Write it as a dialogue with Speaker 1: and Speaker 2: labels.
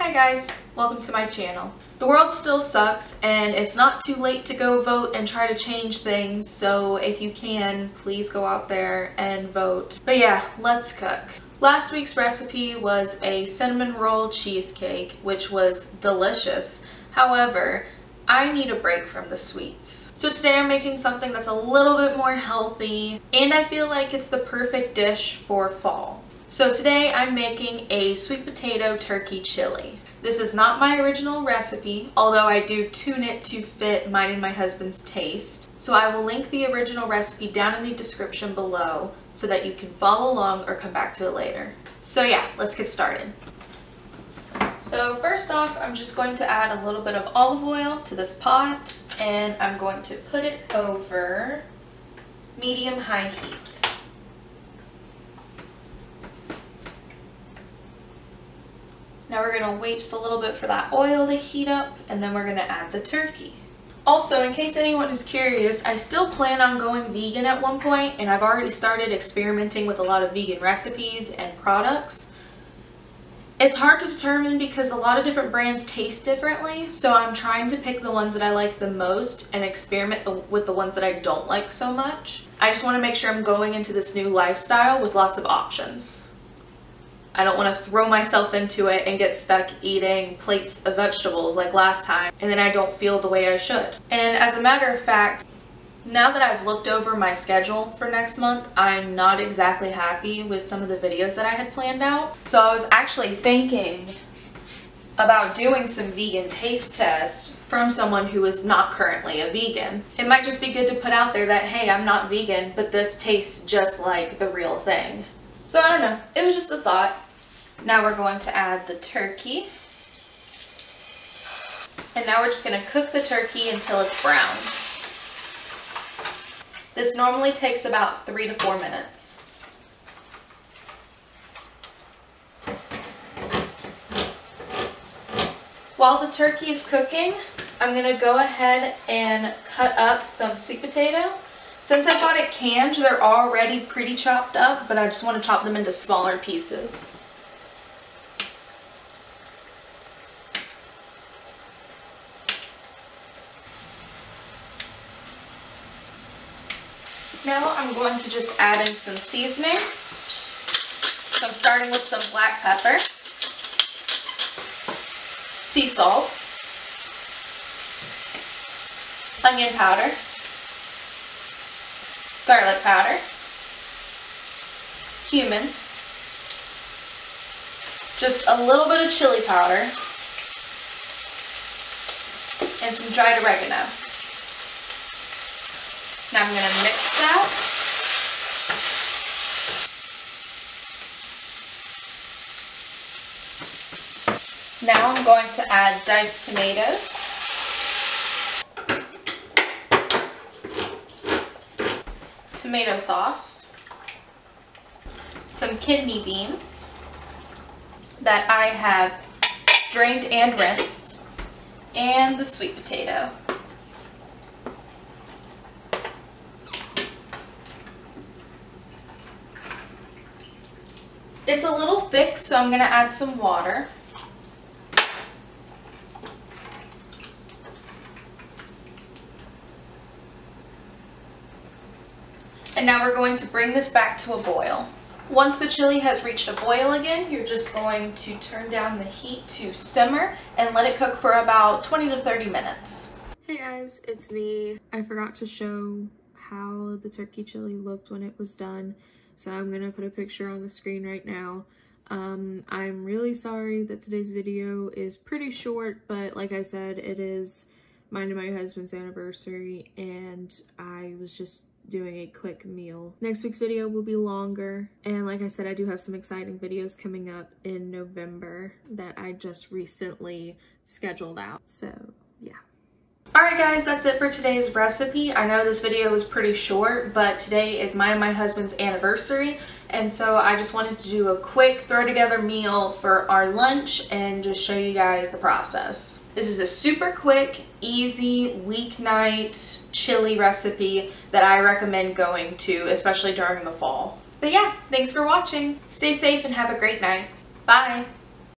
Speaker 1: Hi guys, welcome to my channel. The world still sucks and it's not too late to go vote and try to change things, so if you can, please go out there and vote. But yeah, let's cook. Last week's recipe was a cinnamon roll cheesecake, which was delicious. However, I need a break from the sweets. So today I'm making something that's a little bit more healthy and I feel like it's the perfect dish for fall. So today I'm making a sweet potato turkey chili. This is not my original recipe, although I do tune it to fit mine and my husband's taste. So I will link the original recipe down in the description below so that you can follow along or come back to it later. So yeah, let's get started. So first off, I'm just going to add a little bit of olive oil to this pot and I'm going to put it over medium-high heat. Now we're going to wait just a little bit for that oil to heat up and then we're going to add the turkey. Also, in case anyone is curious, I still plan on going vegan at one point and I've already started experimenting with a lot of vegan recipes and products. It's hard to determine because a lot of different brands taste differently, so I'm trying to pick the ones that I like the most and experiment the, with the ones that I don't like so much. I just want to make sure I'm going into this new lifestyle with lots of options. I don't want to throw myself into it and get stuck eating plates of vegetables like last time and then I don't feel the way I should. And as a matter of fact, now that I've looked over my schedule for next month, I'm not exactly happy with some of the videos that I had planned out. So I was actually thinking about doing some vegan taste tests from someone who is not currently a vegan. It might just be good to put out there that, hey, I'm not vegan, but this tastes just like the real thing. So I don't know, it was just a thought. Now we're going to add the turkey. And now we're just going to cook the turkey until it's brown. This normally takes about three to four minutes. While the turkey is cooking, I'm going to go ahead and cut up some sweet potato. Since I bought it canned, they're already pretty chopped up, but I just want to chop them into smaller pieces. Now I'm going to just add in some seasoning. So I'm starting with some black pepper, sea salt, onion powder, garlic powder, cumin, just a little bit of chili powder, and some dried oregano. Now I'm going to mix that. Now I'm going to add diced tomatoes. Tomato sauce. Some kidney beans that I have drained and rinsed. And the sweet potato. It's a little thick, so I'm going to add some water. And now we're going to bring this back to a boil. Once the chili has reached a boil again, you're just going to turn down the heat to simmer and let it cook for about 20 to 30 minutes. Hey guys, it's me. I forgot to show how the turkey chili looked when it was done. So I'm to put a picture on the screen right now. Um, I'm really sorry that today's video is pretty short, but like I said, it is mine and my husband's anniversary and I was just doing a quick meal. Next week's video will be longer and like I said I do have some exciting videos coming up in November that I just recently scheduled out so yeah. Alright guys, that's it for today's recipe. I know this video was pretty short, but today is mine and my husband's anniversary, and so I just wanted to do a quick throw together meal for our lunch and just show you guys the process. This is a super quick, easy, weeknight chili recipe that I recommend going to, especially during the fall. But yeah, thanks for watching. Stay safe and have a great night. Bye!